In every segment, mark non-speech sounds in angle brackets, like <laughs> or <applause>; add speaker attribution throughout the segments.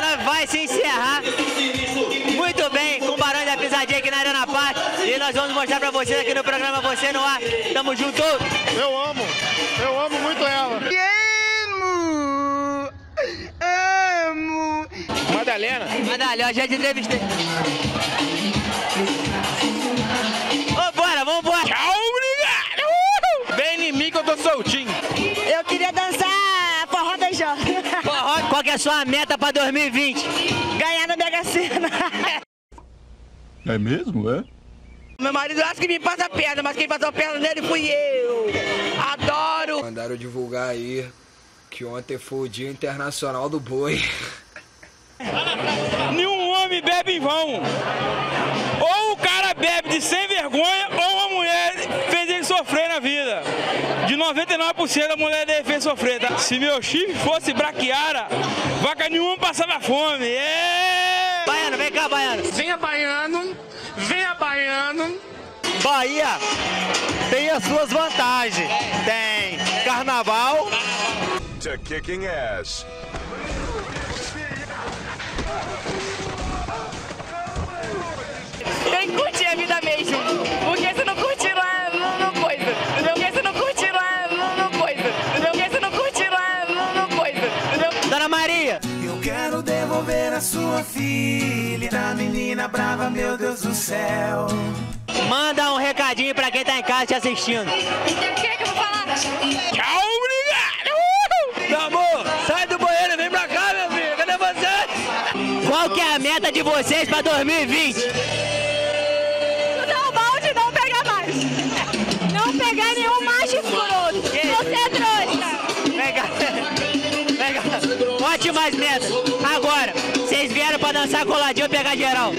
Speaker 1: 19 vai se encerrar muito bem com o Barão da Pisadinha aqui na Arena Paz. E nós vamos mostrar pra vocês aqui no programa Você no Ar. Tamo junto!
Speaker 2: Eu amo, eu amo muito ela.
Speaker 3: Amo! Amo!
Speaker 2: Madalena!
Speaker 1: Madalena, já te é entrevistei. Vambora, vambora!
Speaker 2: Tchau, obrigado! Vem em mim que eu tô soltinho.
Speaker 1: Sua meta pra 2020?
Speaker 4: Ganhar na Mega Sena.
Speaker 5: É mesmo, é?
Speaker 4: Meu marido acha que me passa a perna, mas quem passou a perna nele fui eu. Adoro.
Speaker 6: Mandaram divulgar aí que ontem foi o Dia Internacional do Boi.
Speaker 2: Nenhum homem bebe em vão. Ou o cara bebe de sem vergonha, De 99% a mulher fez sofrer, tá? Se meu chifre fosse braquiara, vaca nenhuma passava fome. É!
Speaker 1: Baiano, vem cá, Baiano.
Speaker 2: Venha baiano, venha baiano.
Speaker 7: Bahia tem as suas vantagens. Tem carnaval,
Speaker 5: To kicking ass.
Speaker 1: Maria,
Speaker 3: Eu quero devolver a sua filha da menina brava, meu Deus do céu.
Speaker 1: manda um recadinho pra quem tá em casa te assistindo.
Speaker 4: O que é que eu vou falar?
Speaker 2: Tchau, obrigado! Meu amor, sai do banheiro e vem pra cá, meu filho. Cadê você?
Speaker 1: Qual que é a meta de vocês pra 2020? Ótimas metas. Agora, vocês vieram pra dançar coladinho ou pegar geral?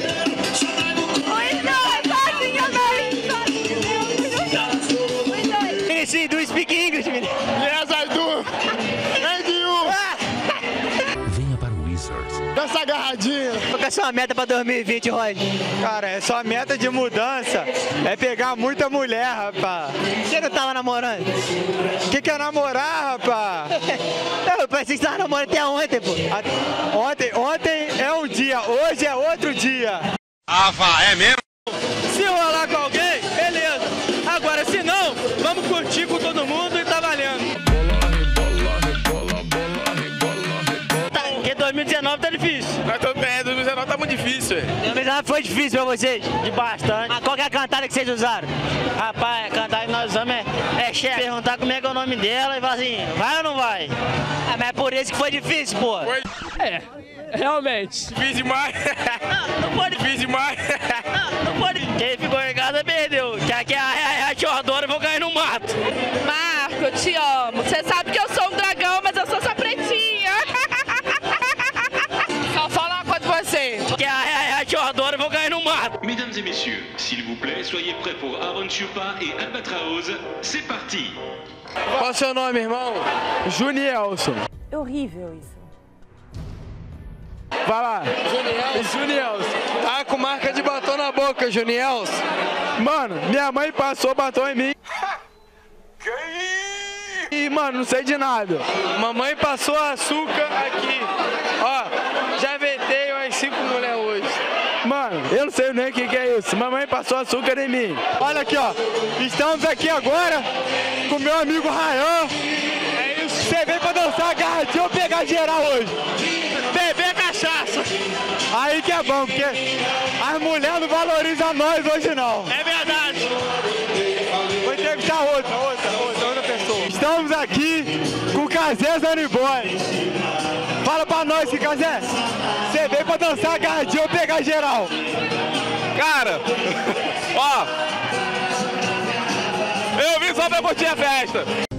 Speaker 8: Wizards.
Speaker 2: Dança agarradinha.
Speaker 1: Qual que é a sua meta pra 2020, Rod?
Speaker 7: cara, é só meta de mudança é pegar muita mulher, rapaz.
Speaker 1: Você não tava namorando?
Speaker 7: O que, que é namorar, rapaz? <laughs>
Speaker 1: Eu pensei que você tava namorando até ontem, pô.
Speaker 7: A- Ontem, ontem é um dia, hoje é outro dia.
Speaker 2: Se rolar difícil. Nós tô bem, 2019 tá muito difícil, velho.
Speaker 1: 2019 foi difícil pra vocês?
Speaker 2: De bastante.
Speaker 1: Mas qual que é a cantada que vocês usaram?
Speaker 2: Rapaz, a cantar que nós usamos é, é chefe. Perguntar como é que é o nome dela e falar assim, vai ou não vai?
Speaker 1: Ah, mas é por isso que foi difícil, pô.
Speaker 9: É, realmente.
Speaker 2: Difícil demais.
Speaker 1: Não pode,
Speaker 2: Difícil demais.
Speaker 1: não pode.
Speaker 2: Quem ficou em casa perdeu. Que aqui é a, a Teodoro, eu vou cair no mato.
Speaker 4: Marco, eu te amo. Você sabe
Speaker 8: s'il vous plaît, soyez prêts pour Aaron Chupa et Albatraoz. C'est parti
Speaker 2: Qual é o seu nome, irmão?
Speaker 7: Junielson.
Speaker 4: É horrível isso.
Speaker 7: Vai lá. Junielson.
Speaker 2: Tá com marca de batom na boca, Junielson.
Speaker 7: Mano, minha mãe passou batom em mim. E, mano, não sei de nada.
Speaker 2: Mamãe passou açúcar aqui. Ó, já vetei umas cinco mulheres hoje.
Speaker 7: Mano, eu não sei nem o que, que é isso. Mamãe passou açúcar em mim. Olha aqui, ó. Estamos aqui agora com meu amigo Rayan. É isso. Você veio pra dançar agarradinho ou pegar geral hoje?
Speaker 2: Beber cachaça.
Speaker 7: Aí que é bom, porque as mulheres não valorizam nós hoje não.
Speaker 2: É verdade.
Speaker 7: Vou entrevistar outra, outra, outra, outra pessoa. Estamos aqui com o Kazé Zaniboy. Nós, que Kazé. Você veio pra dançar agarradinho ou pegar geral?
Speaker 2: Cara, <laughs> ó. Eu vim só pra curtir a festa.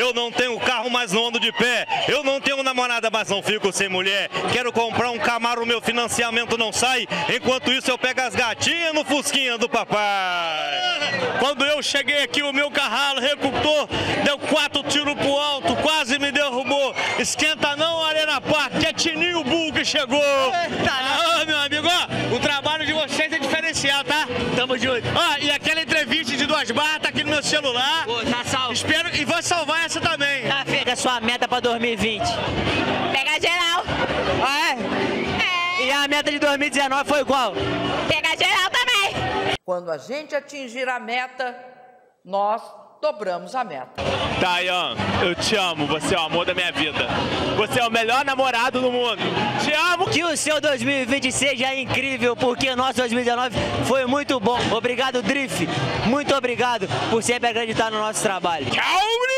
Speaker 10: Eu não tenho carro, mas não ando de pé. Eu não tenho namorada, mas não fico sem mulher. Quero comprar um Camaro, meu financiamento não sai. Enquanto isso, eu pego as gatinhas no fusquinha do papai. Quando eu cheguei aqui, o meu carralo recutou, deu quatro tiros pro alto, quase me derrubou. Esquenta não, Arena Park, que é Tininho Bull que chegou. Ah, meu amigo, ó, o trabalho de vocês é diferencial, tá?
Speaker 1: Tamo junto.
Speaker 10: Ó, e aquela barras tá aqui no meu celular.
Speaker 1: Pô, tá salvo.
Speaker 10: espero e vou salvar essa também.
Speaker 1: Já fica a sua meta pra 2020.
Speaker 11: Pegar geral.
Speaker 1: Ah, é? E a meta de 2019 foi qual?
Speaker 11: Pegar geral também.
Speaker 3: Quando a gente atingir a meta, nós dobramos a meta.
Speaker 12: Dayan, eu te amo, você é o amor da minha vida. Você é o melhor namorado do mundo. Te amo!
Speaker 1: Que o seu 2020 seja incrível, porque o nosso 2019 foi muito bom. Obrigado, Drift. Muito obrigado por sempre acreditar no nosso trabalho.
Speaker 2: Tchau,